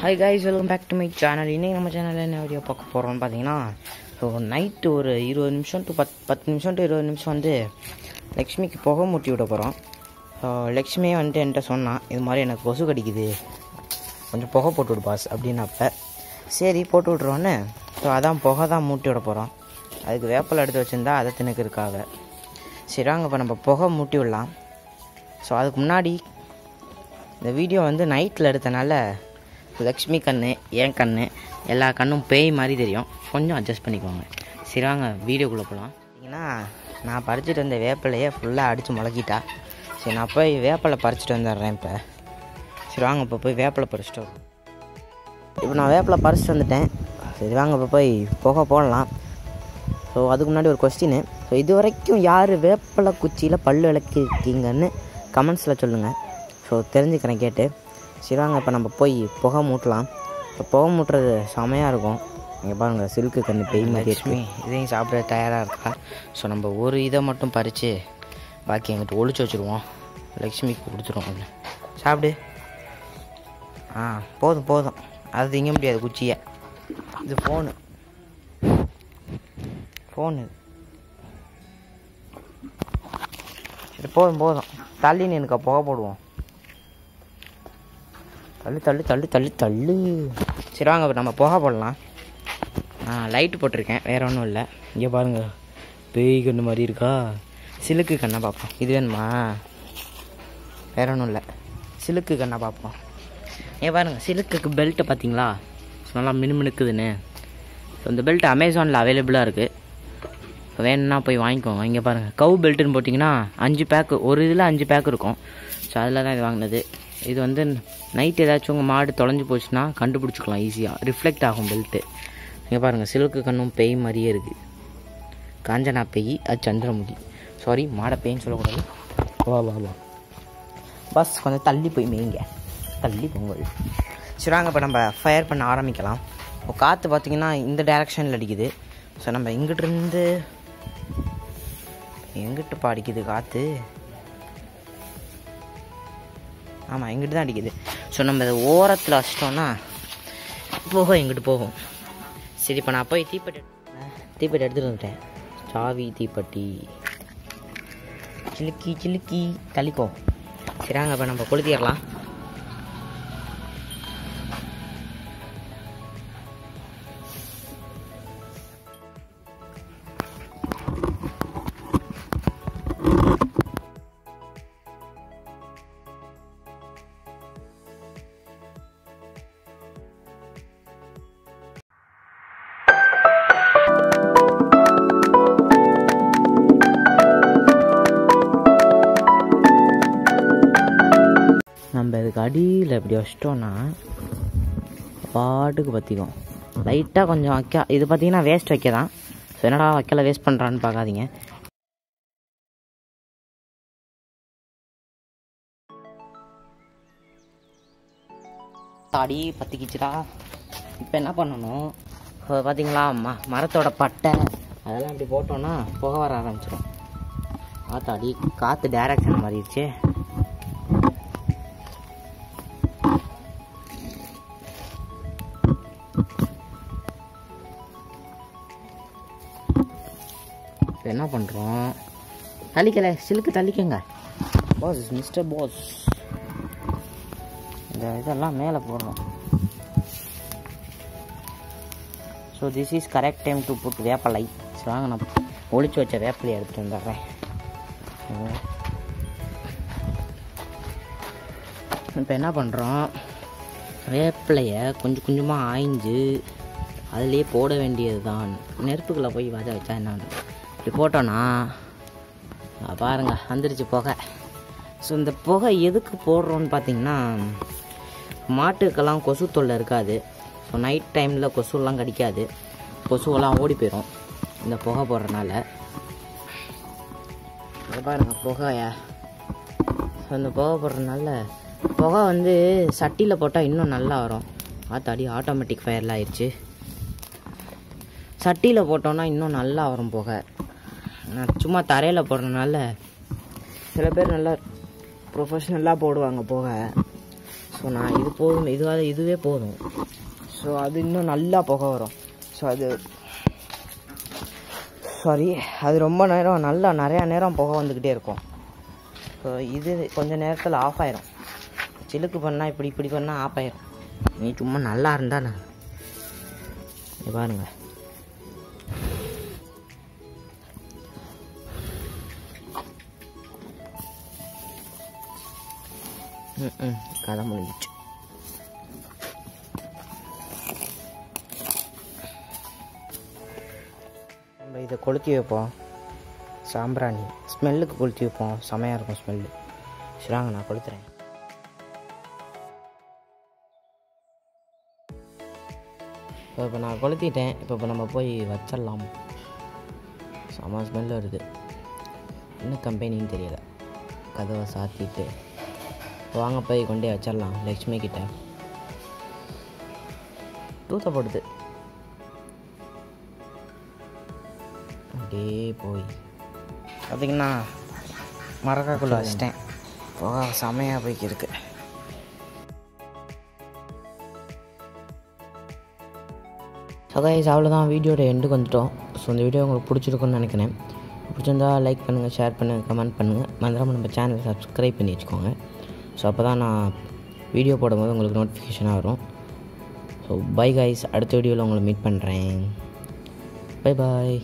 Hi guys welcome back to my channel இன்னைக்கு நம்ம சேனலில் என்ன வீடியோ பார்க்க போகிறோம்னு பார்த்தீங்கன்னா ஸோ நைட்டு ஒரு இருபது நிமிஷம் டு பத் பத்து நிமிஷம் டு இருபது நிமிஷம் வந்து லக்ஷ்மிக்கு புகை மூட்டி விட போகிறோம் ஸோ லக்ஷ்மியே வந்துட்டு என்கிட்ட சொன்னான் இது மாதிரி எனக்கு கொசு கடிக்குது. கொஞ்சம் புகை போட்டு விடு பாஸ் அப்படின்னப்ப சரி போட்டு விட்ருவோன்னு ஸோ அதான் புகை தான் மூட்டி விட போகிறோம் அதுக்கு வேப்பில் எடுத்து வச்சுருந்தா அதை தினக்கு இருக்காக சரி வாங்க இப்போ நம்ம புகை மூட்டி விடலாம். ஸோ அதுக்கு முன்னாடி இந்த வீடியோ வந்து நைட்டில் எடுத்தனால லக்ஷ்மி கண்ணு என் கண்ணு எல்லா கண்ணும் பேய் மாதிரி தெரியும். கொஞ்சம் அட்ஜஸ்ட் பண்ணிக்கோங்க. சரி வாங்க வீடியோக்குள்ளே போகலாம் பார்த்தீங்கன்னா நான் பறிச்சுட்டு வந்த வேப்பிலையே ஃபுல்லாக அடித்து முளக்கிட்டா சரி நான் போய் வேப்பிலை பறிச்சுட்டு வந்துடுறேன் இப்போ. சரி வாங்க இப்போ போய் வேப்பிலை பறிச்சுட்டு இப்போ நான் வேப்பிலை பறிச்சுட்டு வந்துட்டேன். சரி வாங்க இப்போ போய் போக போடலாம். ஸோ அதுக்கு முன்னாடி ஒரு கொஸ்டின் ஸோ இது வரைக்கும் யார் வேப்பலை குச்சியில் பல் விளக்கிருக்கீங்கன்னு கமெண்ட்ஸில் சொல்லுங்கள் ஸோ தெரிஞ்சுக்கிறேன் கேட்டு. சரி வாங்க இப்போ நம்ம போய் புகை மூட்டலாம். இப்போ புகை மூட்டுறது செமையாக இருக்கும். இங்கே பாருங்கள் சில்க்கு கண்ணு பெய் மாதிரி இருக்கு. இதையும் சாப்பிட தயாராக இருக்கா? ஸோ நம்ம ஒரு இதை மட்டும் பறித்து பாக்கி எங்கிட்ட ஒளிச்சு வச்சுருவோம். லக்ஷ்மிக்கு கொடுத்துருவோம் அதில் சாப்பிடு. ஆ போதும் போதும். அது திங்க முடியாது குச்சியை. இது ஃபோனு ஃபோனு சரி போதும் போதும். தள்ளி நினைக்க புகை போடுவோம். தள்ளு தள்ளு தள்ளு தள்ளு தள்ளு. சரி வாங்க நம்ம புகை போடலாம். ஆ லைட்டு போட்டிருக்கேன். வேற ஒன்றும் இல்லை. இங்கே பாருங்க. பேய் கண்ணு மாதிரி இருக்கா? சிலுக்கு கண்ணை பார்ப்போம். இது வேணுமா? வேற ஒன்றும் இல்லை. சிலுக்கு கண்ணை பார்ப்போம். ஏன் பாருங்கள் சிலுக்குக்கு பெல்ட்டை பார்த்தீங்களா? நல்லா மினுமினுக்குதுன்னு. ஸோ இந்த பெல்ட் அமேசானில் அவைலபிளாக இருக்குது வேணும்னா போய் வாங்கிக்கோங்க. இங்கே பாருங்கள் கவு பெல்ட்டுன்னு போட்டிங்கன்னா அஞ்சு பேக்கு ஒரு இதில் அஞ்சு பேக் இருக்கும். ஸோ அதில் தான் இது வாங்கினது. இது வந்து நைட் ஏதாச்சும் உங்கள் மாடு தொலைஞ்சு போச்சுன்னா கண்டுபிடிச்சிக்கலாம் ஈஸியாக ரிஃப்ளெக்ட் ஆகும் பெல்ட்டு இங்கே பாருங்கள் சிலுக்கு கண்ணும் பேய் மாதிரியே இருக்குது காஞ்சனா பேய் அது சந்திரமுகி. சாரி மாடை பேய்ன்னு சொல்லக்கூடாது. வா வா வா. பஸ் கொஞ்சம் தள்ளி போய் மேய்ங்க. தள்ளி பொங்கல் சரி வாங்க இப்போ நம்ம ஃபயர் பண்ண ஆரம்பிக்கலாம். இப்போ காற்று பார்த்தீங்கன்னா இந்த டைரக்ஷனில் அடிக்குது. ஸோ நம்ம இங்கிட்டிருந்து எங்கிட்டு பாடிக்குது காற்று ஆமாம் இங்கிட்டு தான் அடிக்குது. ஸோ நம்ம இதை ஓரத்தில் வச்சிட்டோம்னா போகும் எங்கிட்டு போகும். சரி இப்போ நான் போய் தீப்பெட்டி தீப்பெட்டி எடுத்துகிட்டு வந்துட்டேன். சாவி தீப்பெட்டி. சிலுக்கி சிலுக்கி. தள்ளிக்கோ சரிங்க இப்போ நம்ம கொளுத்திடலாம். நம்ம அடியில் இப்படி வச்சிட்டோன்னா பாட்டுக்கு பற்றிக்கும் லைட்டாக கொஞ்சம் வைக்க இது பார்த்தீங்கன்னா வேஸ்ட் வைக்க தான் ஸோ என்னடா வைக்கல வேஸ்ட் பண்ணுறான்னு பார்க்காதீங்க தாடி பற்றிக்கிச்சுடா இப்போ என்ன பண்ணணும்? இப்போ பார்த்தீங்களா ம மரத்தோட பட்டை. அதெல்லாம் இப்படி போட்டோன்னா புகை வர ஆரம்பிச்சிடும் ஆத்தாடி காற்று டைரக்ஷன் மாறிடுச்சு. இப்போ என்ன பண்ணுறோம் தள்ளிக்கலை சிலுக்கு தள்ளிக்கங்க. பாஸ் மிஸ்டர் பாஸ் இந்த இதெல்லாம் மேலே போடுறோம் so this is correct time to put வேப்பலை. So வாங்க நான் ஒழிச்சு வச்ச வேப்பலையை எடுத்துகிட்டு வந்துடுறேன். இப்போ என்ன பண்ணுறோம் வேப்பிலையை கொஞ்சம் கொஞ்சமாக ஆய்ஞ்சு அதுலேயே போட வேண்டியது தான் நெருப்புக்குள்ளே போய் வத வச்சா என்ன இப்படி போட்டோன்னா பாருங்க வந்துருச்சு புகை. ஸோ இந்த புகை எதுக்கு போடுறோன்னு பார்த்தீங்கன்னா மாட்டுக்கெல்லாம் கொசு தொல்லை இருக்காது. ஸோ நைட் டைமில் கொசுலாம் கடிக்காது. கொசுவெல்லாம் ஓடி போயிடும் இந்த புகை போடுறதுனால. பாருங்க புகைய. ஸோ இந்த புகை போடுறதுனால புகை வந்து சட்டியில் போட்டால் இன்னும் நல்லா வரும். ஆத்தாடி ஆட்டோமேட்டிக் ஃபயரில் ஆயிடுச்சு சட்டியில் போட்டோன்னா இன்னும் நல்லா வரும் புகை. நான் சும்மா தரையில் போடுறதுனால சில பேர் நல்லா ப்ரொஃபஷ்னலாக போடுவாங்க புகை. ஸோ நான் இது போதும் இதுவாக இதுவே போதும். ஸோ அது இன்னும் நல்லா புகை வரும். ஸோ அது சாரி அது ரொம்ப நேரம் நல்லா நிறையா நேரம் புகை வந்துக்கிட்டே இருக்கும். ஸோ இது கொஞ்ச நேரத்தில் ஆஃப் ஆயிரும். சிலுக்கு பண்ணால் இப்படி இப்படி பண்ணால் ஆஃப் ஆயிரும். நீ சும்மா நல்லா இருந்தா நான் பாருங்கள் கதை முடிஞ்சிச்சு நம்ம இதை கொளுத்தி வைப்போம் சாம்பிராணி ஸ்மெல்லுக்கு கொளுத்தி வைப்போம் செமையாக இருக்கும் ஸ்மெல்லு சரிங்க நான் கொளுத்துறேன் இப்போ இப்போ நான் கொளுத்திட்டேன் இப்போ இப்போ நம்ம போய் வச்சிடலாம் செம ஸ்மெல் வருது என்ன கம்பெனின்னு தெரியல கதவை சாத்திட்டு வாங்க போய் கொண்டே வச்சிடலாம் லக்ஷ்மி கிட்ட. தூத்தப்படுது அப்படியே போய். பார்த்தீங்கன்னா மரக்காக்குள்ளே வச்சிட்டேன். போக செமையாக போய்க்கு இருக்கு. ஸோ கைஸ் அவ்வளோதான் வீடியோட எண்டுக்கு வந்துட்டோம். ஸோ இந்த வீடியோ உங்களுக்கு பிடிச்சிருக்குன்னு நினைக்கிறேன். பிடிச்சிருந்தா லைக் பண்ணுங்கள் ஷேர் பண்ணுங்கள் கமெண்ட் பண்ணுங்கள் மறந்துடாம நம்ம சேனலை சப்ஸ்கிரைப் பண்ணி வச்சுக்கோங்க. ஸோ அப்போ தான் நான் வீடியோ போடும்போது உங்களுக்கு நோட்டிஃபிகேஷனாக வரும். ஸோ பை கைஸ் அடுத்த வீடியோவில் உங்களை மீட் பண்ணுறேன் பை பாய்